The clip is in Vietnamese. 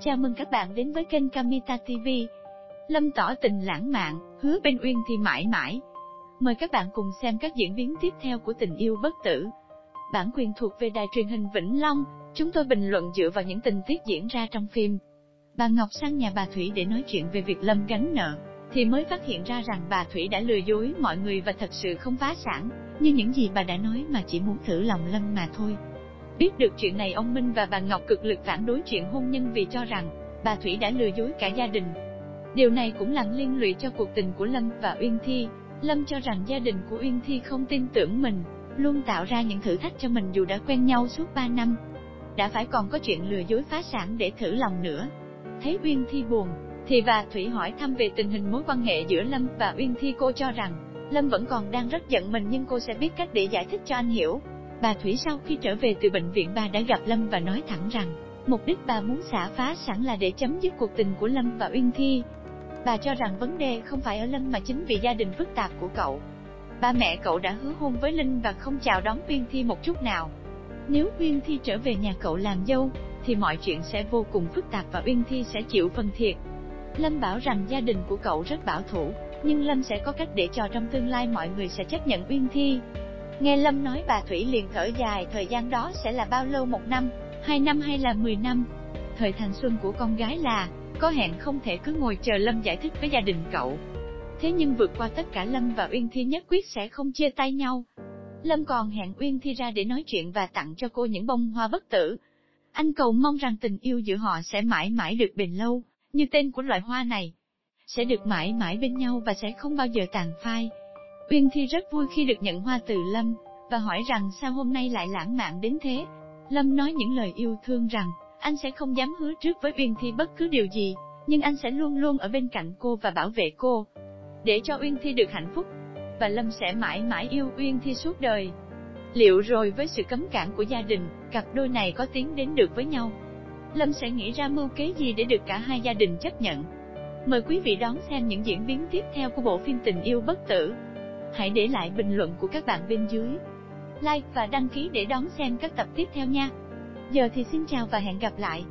Chào mừng các bạn đến với kênh Kamita TV. Lâm tỏ tình lãng mạn, hứa bên Uyên thì mãi mãi. Mời các bạn cùng xem các diễn biến tiếp theo của tình yêu bất tử. Bản quyền thuộc về đài truyền hình Vĩnh Long, chúng tôi bình luận dựa vào những tình tiết diễn ra trong phim. Bà Ngọc sang nhà bà Thủy để nói chuyện về việc Lâm gánh nợ, thì mới phát hiện ra rằng bà Thủy đã lừa dối mọi người và thật sự không phá sản, như những gì bà đã nói mà chỉ muốn thử lòng Lâm mà thôi. Biết được chuyện này ông Minh và bà Ngọc cực lực phản đối chuyện hôn nhân vì cho rằng bà Thủy đã lừa dối cả gia đình. Điều này cũng làm liên lụy cho cuộc tình của Lâm và Uyên Thi. Lâm cho rằng gia đình của Uyên Thi không tin tưởng mình, luôn tạo ra những thử thách cho mình dù đã quen nhau suốt 3 năm. Đã phải còn có chuyện lừa dối phá sản để thử lòng nữa. Thấy Uyên Thi buồn, thì bà Thủy hỏi thăm về tình hình mối quan hệ giữa Lâm và Uyên Thi cô cho rằng Lâm vẫn còn đang rất giận mình nhưng cô sẽ biết cách để giải thích cho anh hiểu. Bà Thủy sau khi trở về từ bệnh viện bà đã gặp Lâm và nói thẳng rằng, mục đích bà muốn xả phá sẵn là để chấm dứt cuộc tình của Lâm và Uyên Thi. Bà cho rằng vấn đề không phải ở Lâm mà chính vì gia đình phức tạp của cậu. Ba mẹ cậu đã hứa hôn với Linh và không chào đón Uyên Thi một chút nào. Nếu Uyên Thi trở về nhà cậu làm dâu, thì mọi chuyện sẽ vô cùng phức tạp và Uyên Thi sẽ chịu phần thiệt. Lâm bảo rằng gia đình của cậu rất bảo thủ, nhưng Lâm sẽ có cách để cho trong tương lai mọi người sẽ chấp nhận Uyên Thi. Nghe Lâm nói bà Thủy liền thở dài thời gian đó sẽ là bao lâu một năm, hai năm hay là mười năm. Thời thanh xuân của con gái là, có hẹn không thể cứ ngồi chờ Lâm giải thích với gia đình cậu. Thế nhưng vượt qua tất cả Lâm và Uyên Thi nhất quyết sẽ không chia tay nhau. Lâm còn hẹn Uyên Thi ra để nói chuyện và tặng cho cô những bông hoa bất tử. Anh cầu mong rằng tình yêu giữa họ sẽ mãi mãi được bền lâu, như tên của loại hoa này. Sẽ được mãi mãi bên nhau và sẽ không bao giờ tàn phai. Uyên Thi rất vui khi được nhận hoa từ Lâm, và hỏi rằng sao hôm nay lại lãng mạn đến thế. Lâm nói những lời yêu thương rằng, anh sẽ không dám hứa trước với Uyên Thi bất cứ điều gì, nhưng anh sẽ luôn luôn ở bên cạnh cô và bảo vệ cô, để cho Uyên Thi được hạnh phúc. Và Lâm sẽ mãi mãi yêu Uyên Thi suốt đời. Liệu rồi với sự cấm cản của gia đình, cặp đôi này có tiến đến được với nhau? Lâm sẽ nghĩ ra mưu kế gì để được cả hai gia đình chấp nhận? Mời quý vị đón xem những diễn biến tiếp theo của bộ phim Tình yêu bất tử. Hãy để lại bình luận của các bạn bên dưới. Like và đăng ký để đón xem các tập tiếp theo nha. Giờ thì xin chào và hẹn gặp lại.